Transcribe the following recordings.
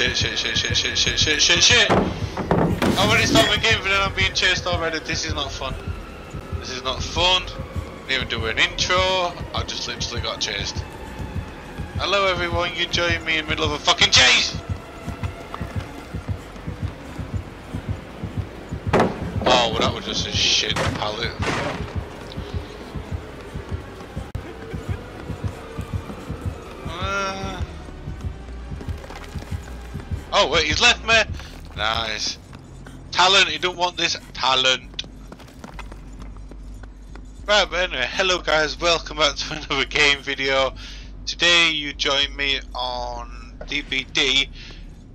Shit, shit, shit, shit, shit, shit, shit, shit, shit. I already started the game, but then I'm being chased already. This is not fun. This is not fun. Didn't even do an intro. I just literally got chased. Hello everyone, you join me in the middle of a fucking chase! Oh, well that was just a shit pallet. Oh wait, he's left me! Nice. Talent, he don't want this talent. Right, but anyway, hello guys, welcome back to another game video. Today you join me on DBD,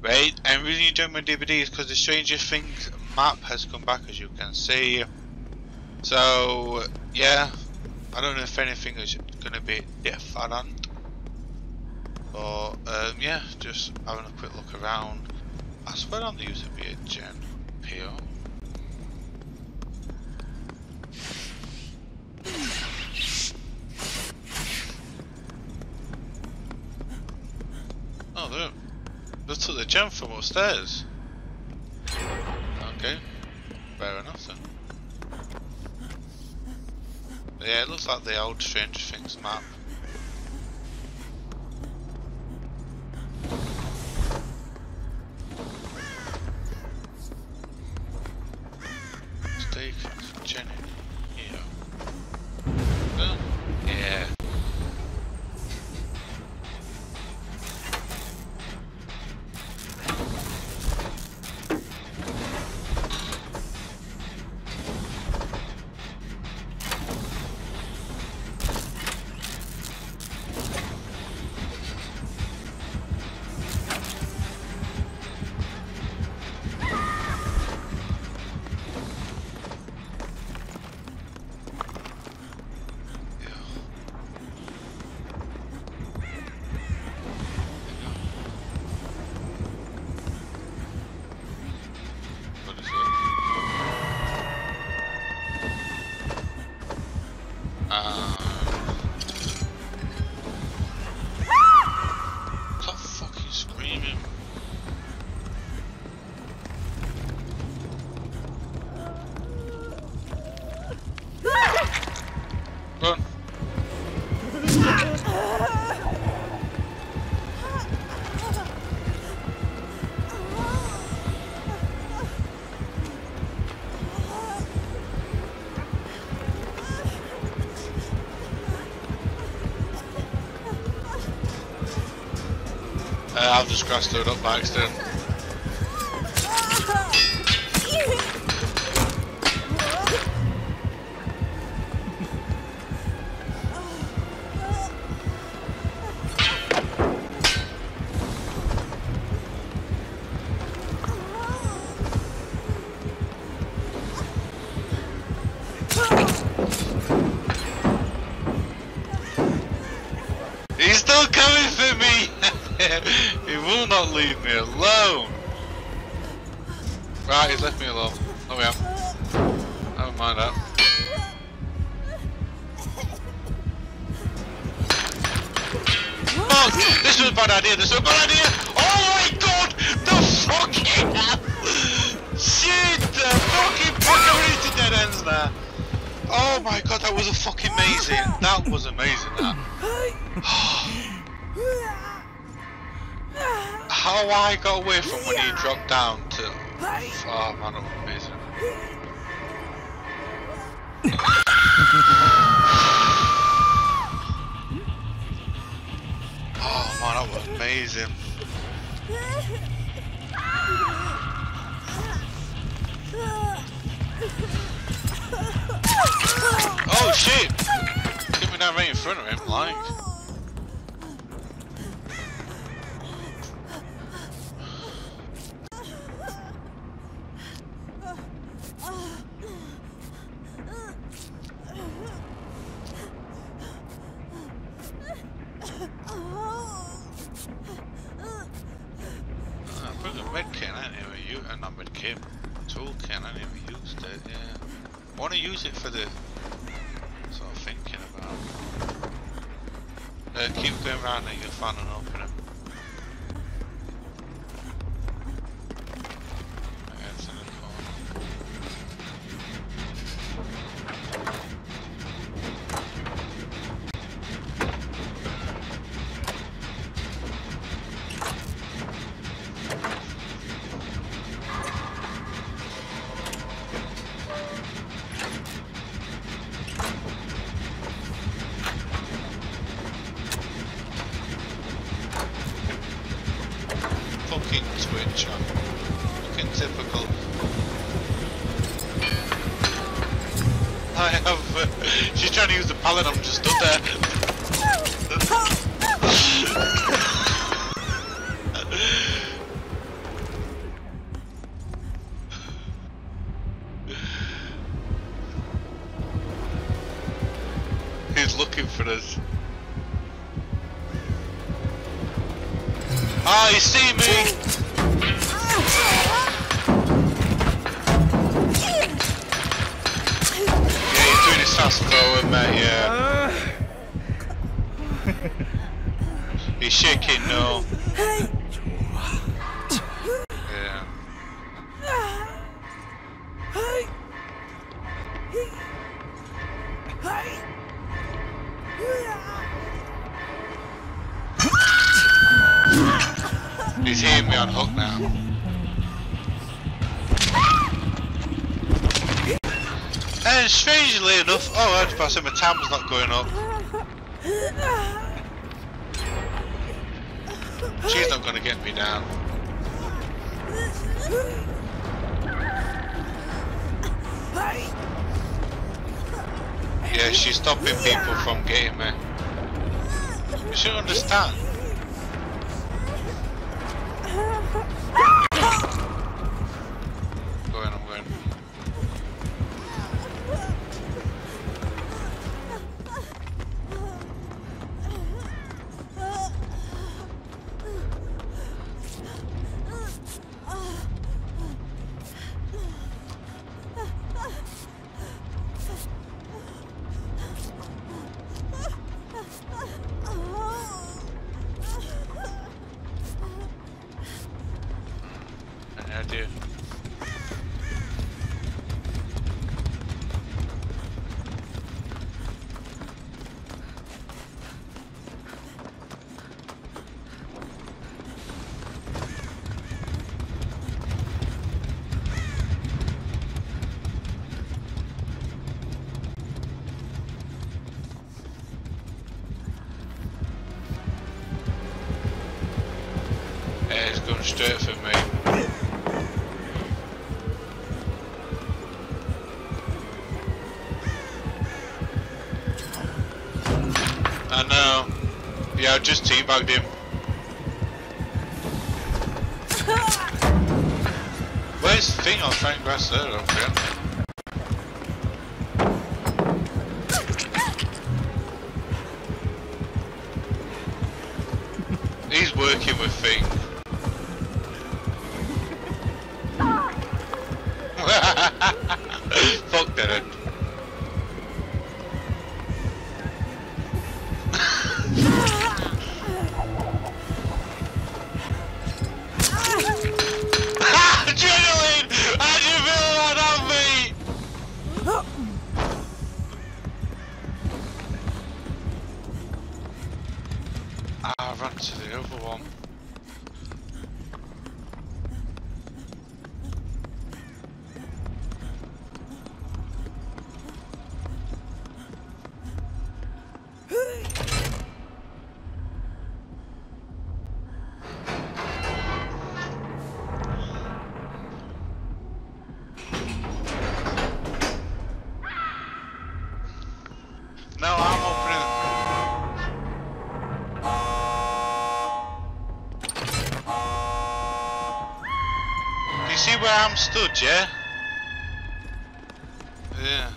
right? And the reason you join my DBD is because the Stranger Things map has come back as you can see. So, yeah, I don't know if anything is going to be different. But, um, yeah, just having a quick look around. I swear on the user be a gen PO. Oh, they, they took the gen from upstairs. Okay, fair enough then. Yeah, it looks like the old Stranger Things map. Uh, I've just crashed her, not Baxter. Leave me alone! Right, he's left me alone. Oh yeah. Never mind that. Fuck! This was a bad idea, this was a bad idea! Oh my god! The fucking! Shit! The fucking fucking into dead ends there! Oh my god, that was a fucking amazing! That was amazing, that. How I got away from when he dropped down to... Oh man, that was amazing. Oh man, that was amazing. Use it for the, sort of thinking about. Uh, keep going around and you'll find an opening. Just. He's looking for us. Ah, you see me! Mate, yeah. Uh. He's shaking, no. Yeah. He's hitting me on hook now. And strangely enough, oh, I just passed him, my tab's not going up. She's not gonna get me down. Yeah, she's stopping people from getting me. You should understand. He's going straight for me. I know. Yeah, I just teabagged him. Where's the thing? I'll try and grasp there, okay. He's working with Thing. The other I'm stood, yeah? Yeah.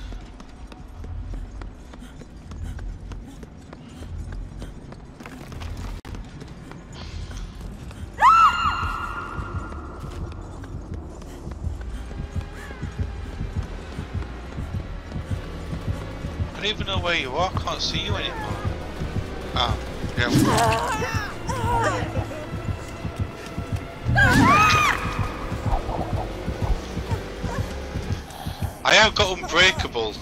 I don't even know where you are, can't see you anymore. Ah, yeah. I have got unbreakable.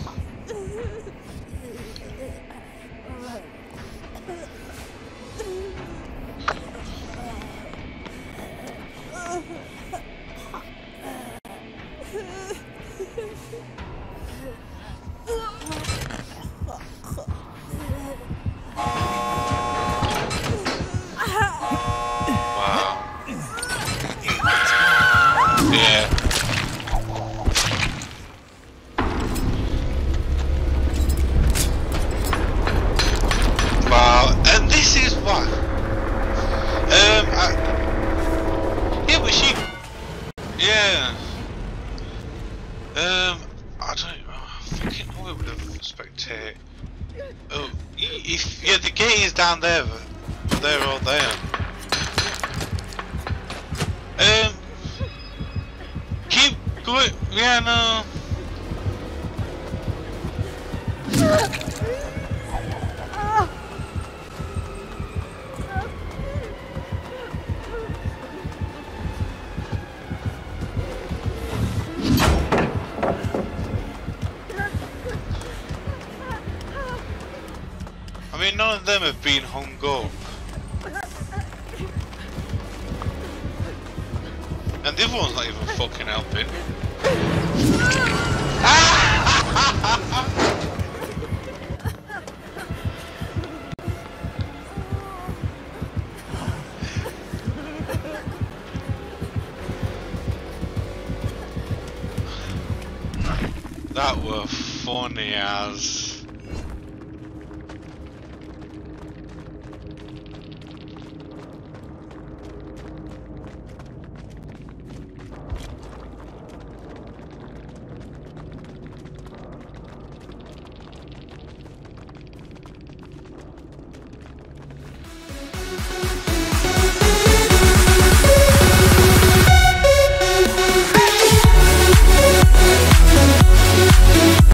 Yeah. Um, I don't. Oh, fucking know it would have spectate. Oh, if yeah, the gate is down there, but they're all there. Um, keep going. Yeah, no. Of them have been hung up. And the other one's not even fucking helping. that were funny as.